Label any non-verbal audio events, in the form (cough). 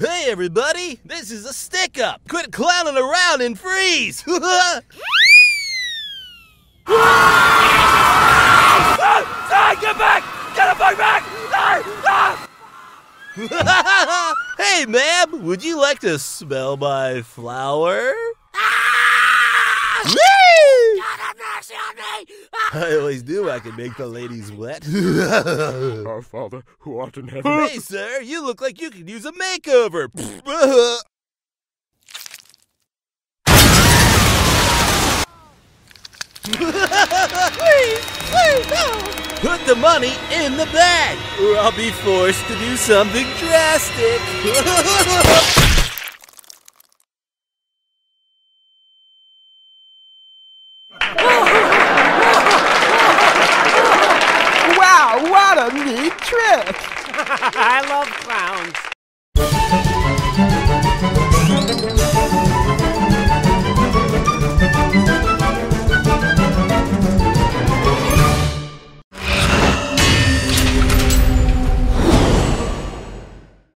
Hey everybody, this is a stick up. Quit clowning around and freeze. (laughs) Ah, get back! Get the fuck back! Ah, (laughs) ah! hey ma'am, would you like to smell my flower? Whee! God have mercy on me! I always knew I could make the ladies wet. (laughs) Our Father, who art in heaven. hey sir, you look like you could use a makeover. (laughs) Put the money in the bag, or I'll be forced to do something drastic. (laughs) A neat trick! I love.